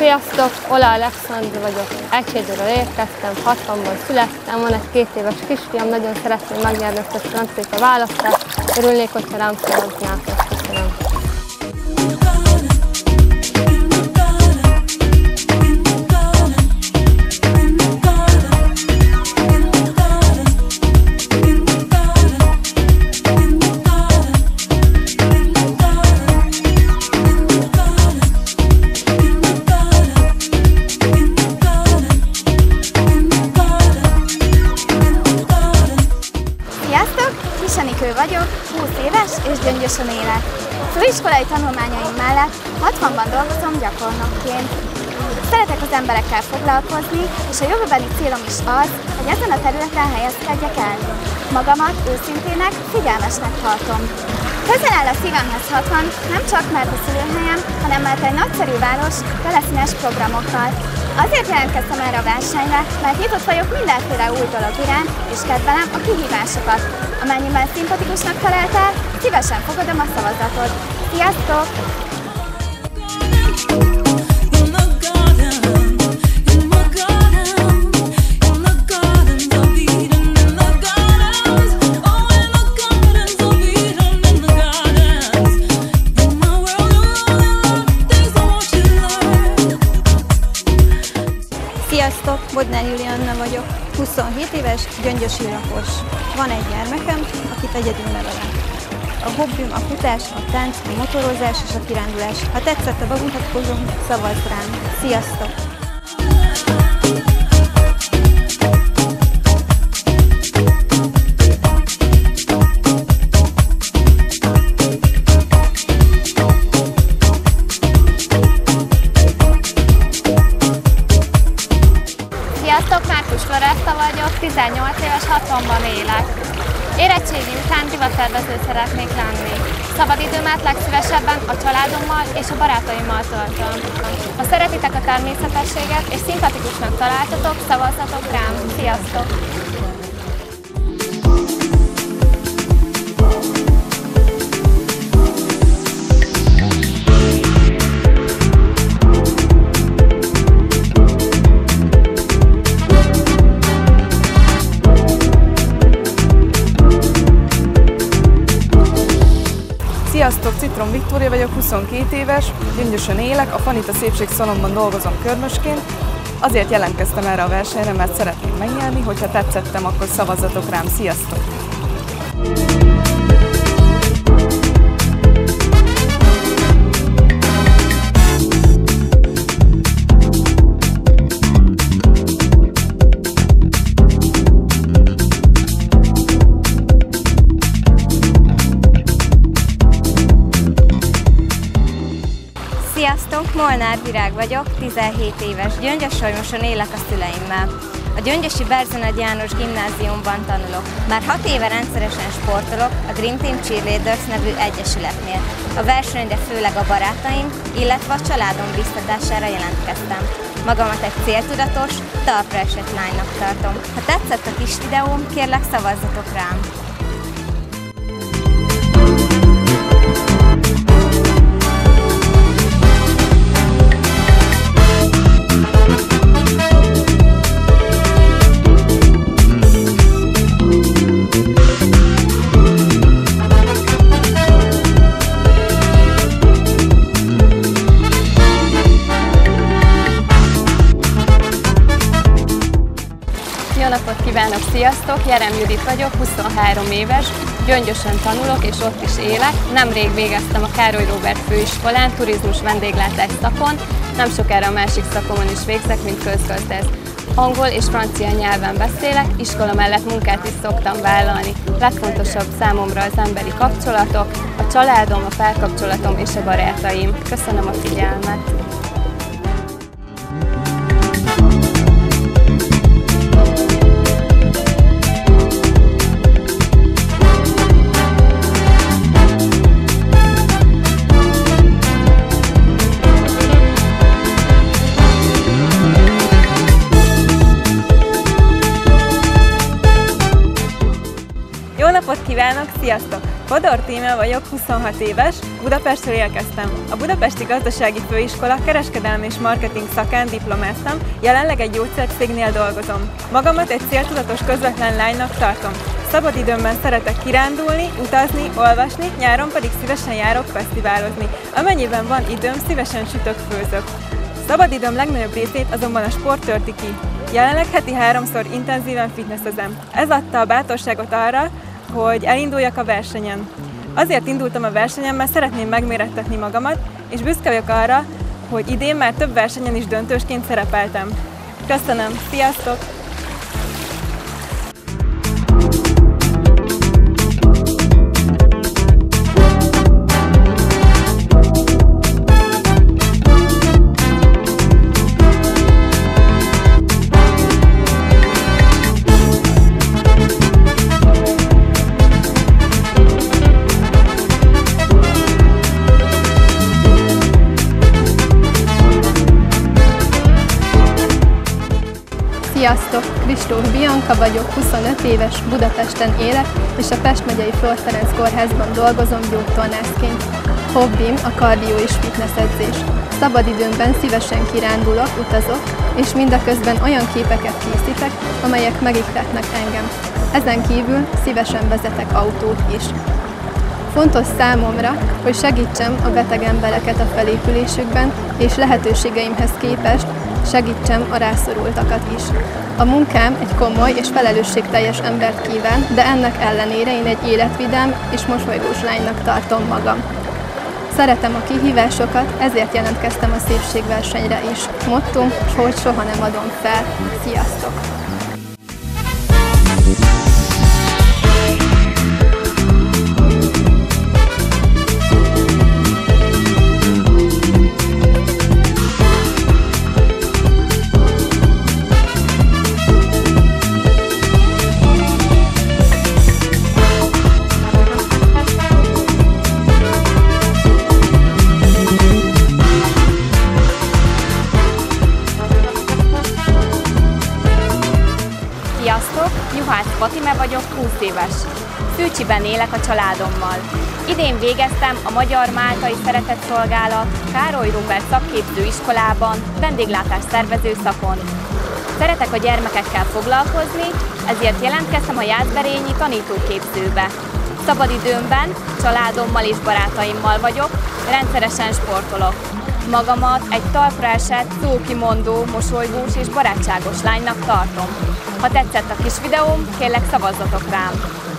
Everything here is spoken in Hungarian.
Sziasztok, Ola Alexandra vagyok. Egységről érkeztem, 60-ban születtem, van egy két éves kisfiam, nagyon szeretném megnyerni ezt a francia választást. Örülnék, hogyha rám szavaznátok. Vagyok, 20 éves és gyöngyösen élek. Főiskolai tanulmányaim mellett 60-ban dolgozom gyakornokként. Szeretek az emberekkel foglalkozni, és a jövőbeni célom is az, hogy ezen a területen helyezkedjek el. Magamat őszintének, figyelmesnek tartom. Közel áll a szívemhez 60, nem csak mert a szülőhelyem, hanem mert egy nagyszerű város tele színes programokkal. Azért jelentkeztem erre a versenyre, mert nyitott vagyok mindenféle új dolog iránt, és kedvelem a kihívásokat. Amennyiben szimpatikusnak találtál, szívesen fogadom a szavazatot. Sziasztok, 27 éves, gyöngyösi lakos. Van egy gyermekem, akit egyedül nevelem. A hobbim a futás, a tánc, a motorozás és a kirándulás. Ha tetszett a bemutatkozom, szavazz rám. Sziasztok, 18 éves, 60-ban élek. Érettségi után divattervező szeretnék lenni. Szabadidőmet legszívesebben a családommal és a barátaimmal töltöm. Ha szeretitek a természetességet és szimpatikusnak találtatok, szavazzatok rám. Sziasztok! Citrom Viktória vagyok, 22 éves, gyöngyösen élek, a Fanita Szépségszalomban dolgozom körmösként. Azért jelentkeztem erre a versenyre, mert szeretném megnyerni, hogyha tetszettem, akkor szavazzatok rám. Sziasztok! Molnár Virág vagyok, 17 éves, Gyöngyösolyoson élek a szüleimmel. A Gyöngyösi Berzenegy János gimnáziumban tanulok. Már 6 éve rendszeresen sportolok a Dream Team Cheerleaders nevű egyesületnél. A versenyre főleg a barátaim, illetve a családom biztatására jelentkeztem. Magamat egy céltudatos, talpra esett lánynak tartom. Ha tetszett a kis videóm, kérlek szavazzatok rám! Sziasztok! Jerem Judit vagyok, 23 éves, gyöngyösen tanulok és ott is élek. Nemrég végeztem a Károly Róbert főiskolán, turizmus vendéglátás szakon, nem sokára a másik szakomon is végzek, mint közgazdász. Angol és francia nyelven beszélek, iskola mellett munkát is szoktam vállalni. Legfontosabb számomra az emberi kapcsolatok, a családom, a párkapcsolatom és a barátaim. Köszönöm a figyelmet! Kívánok, sziasztok! Fodor Tíme vagyok, 26 éves, Budapestről érkeztem. A Budapesti Gazdasági Főiskola kereskedelmi és marketing szakán diplomáztam, jelenleg egy gyógyszercégnél dolgozom. Magamat egy céltudatos közvetlen lánynak tartom. Szabadidőmben szeretek kirándulni, utazni, olvasni, nyáron pedig szívesen járok fesztiválozni. Amennyiben van időm, szívesen sütök, főzök. Szabadidőm legnagyobb részét azonban a sport törti ki. Jelenleg heti háromszor intenzíven fitnesszezem. Ez adta a bátorságot arra, hogy elinduljak a versenyen. Azért indultam a versenyen, mert szeretném megmérettetni magamat, és büszke vagyok arra, hogy idén már több versenyen is döntősként szerepeltem. Köszönöm, sziasztok! Kristóf Bianca vagyok, 25 éves, Budapesten élek, és a Pest megyei Flór Ferenc kórházban dolgozom gyógytornászként. Hobbim a kardió és fitness edzés. Szabadidőmben szívesen kirándulok, utazok, és mindeközben olyan képeket készítek, amelyek megikletnek engem. Ezen kívül szívesen vezetek autót is. Fontos számomra, hogy segítsem a beteg embereket a felépülésükben, és lehetőségeimhez képest segítsem a rászorultakat is. A munkám egy komoly és felelősségteljes embert kíván, de ennek ellenére én egy életvidám és mosolygós lánynak tartom magam. Szeretem a kihívásokat, ezért jelentkeztem a szépségversenyre is. Mottum, hogy soha nem adom fel. Sziasztok! Vagyok, 20 éves. Szűcsiben élek a családommal. Idén végeztem a Magyar Máltai Szeretetszolgálat Károly Róbert szakképző iskolában vendéglátás szervező szakon. Szeretek a gyermekekkel foglalkozni, ezért jelentkeztem a Jászberényi tanítóképzőbe. Szabadidőmben családommal és barátaimmal vagyok, rendszeresen sportolok. Magamat egy talpra esett, szókimondó, mosolygós és barátságos lánynak tartom. Ha tetszett a kis videóm, kérlek szavazzatok rám!